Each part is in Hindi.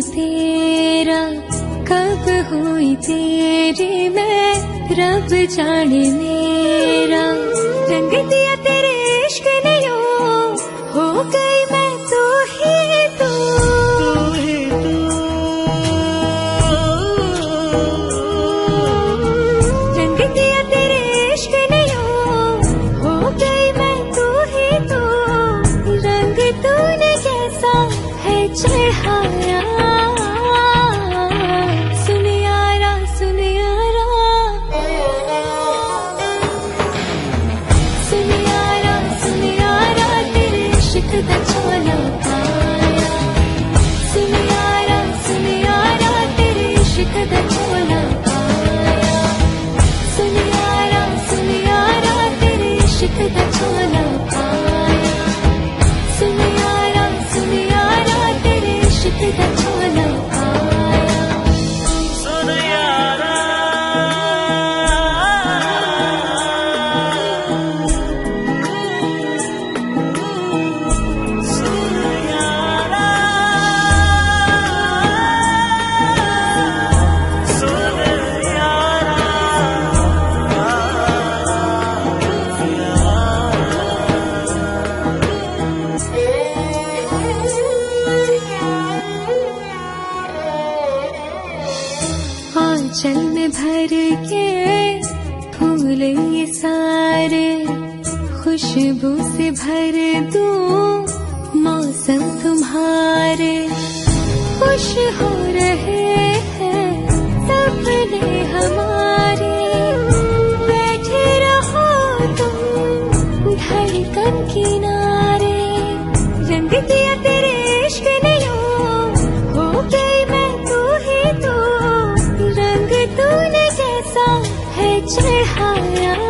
तेरा कब हुई तेरी मैं? रब जाने मेरा। रंग दिया तेरे इश्क ने हो गई 我有 चल में भर के फूल ये सारे। खुशबू से भर दूँ मौसम तुम्हारे। खुश हो 最好呀。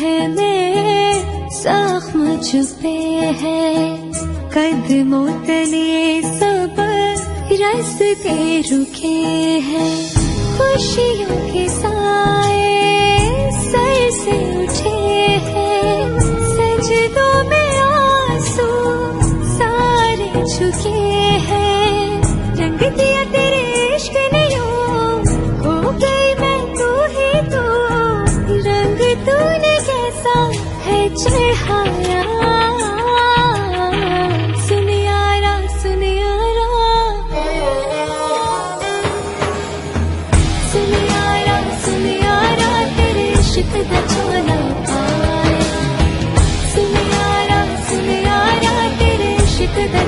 है में जख्म छुपे है। कदमों तले सब रस्ते रुके हैं। खुशियों के साए सर से उठे हैं। सजदों में आँसू सारे झुके सा है चढ़ाया सुन यारा सुन यारा सुन यारा सुन यारा तेरे इश्क दा चोला पाया सुन यारा सुन यारा तेरे इश्क दा